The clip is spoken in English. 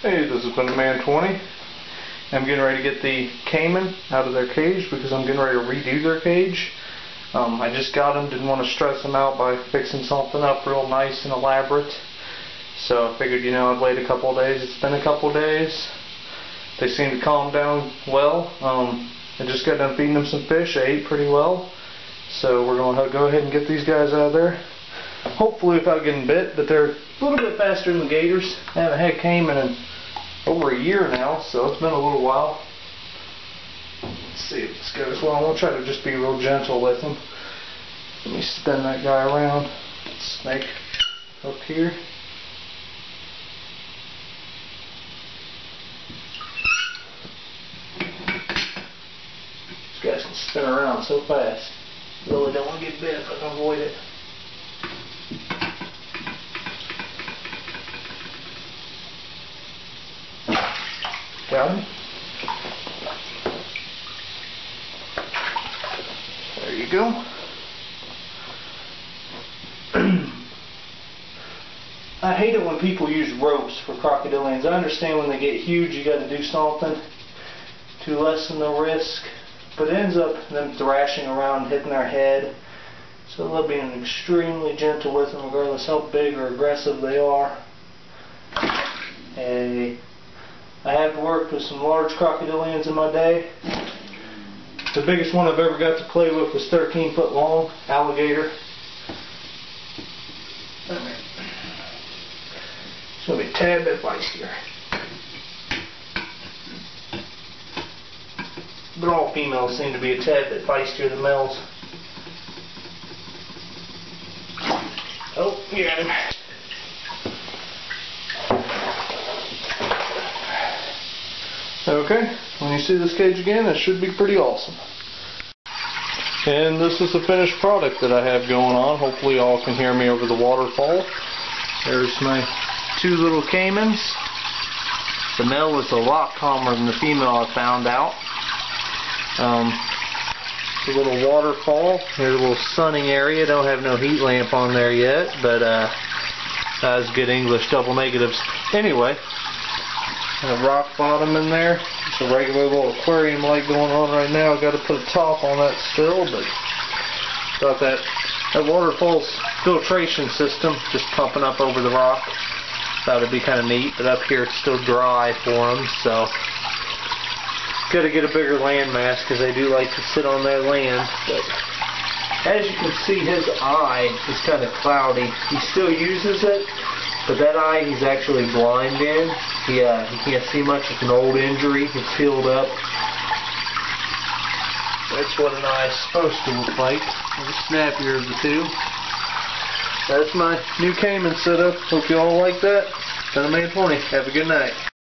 Hey, this Venomman20. I'm getting ready to get the caiman out of their cage because I'm getting ready to redo their cage. Um, I just got them, didn't want to stress them out by fixing something up real nice and elaborate. So I figured, you know, I'd wait a couple days. It's been a couple days. They seem to calm down well. Um, I just got done feeding them some fish. They ate pretty well. So we're going to go ahead and get these guys out of there. Hopefully without getting bit, but they're a little bit faster than the gators. I haven't had caiman in over a year now, so it's been a little while. Let's see if this goes well. I'm going to try to just be real gentle with them. Let me spin that guy around. Snake up here. These guys can spin around so fast. Really don't want to get bit if I can avoid it. Him? There you go. I hate it when people use ropes for crocodilians. I understand when they get huge you got to do something to lessen the risk, but it ends up them thrashing around, hitting their head. So love being extremely gentle with them regardless how big or aggressive they are. Hey. I have worked with some large crocodilians in my day. The biggest one I've ever got to play with was 13 foot long, alligator. It's going to be a tad bit feistier. But all females seem to be a tad bit feistier than males. Oh, you got him. Okay, when you see this cage again, it should be pretty awesome. And this is the finished product that I have going on. Hopefully y'all can hear me over the waterfall. There's my two little caimans. The male is a lot calmer than the female I found out. Um, a little waterfall. Here's a little sunning area. Don't have no heat lamp on there yet, but uh, that's good English double negatives. Anyway, a rock bottom in there. It's a regular little aquarium light going on right now. I've got to put a top on that still, but got that that waterfall's filtration system just pumping up over the rock. Thought it'd be kind of neat, but up here it's still dry for them, so got to get a bigger land mass because they do like to sit on their land. But as you can see, his eye is kind of cloudy. He still uses it, but that eye he's actually blind in. He, uh, he can't see much. It's an old injury. It's healed up. That's what an eye is supposed to look like. The snappier of the two. That's my new caiman setup. Hope you all like that. Man 20. Have a good night.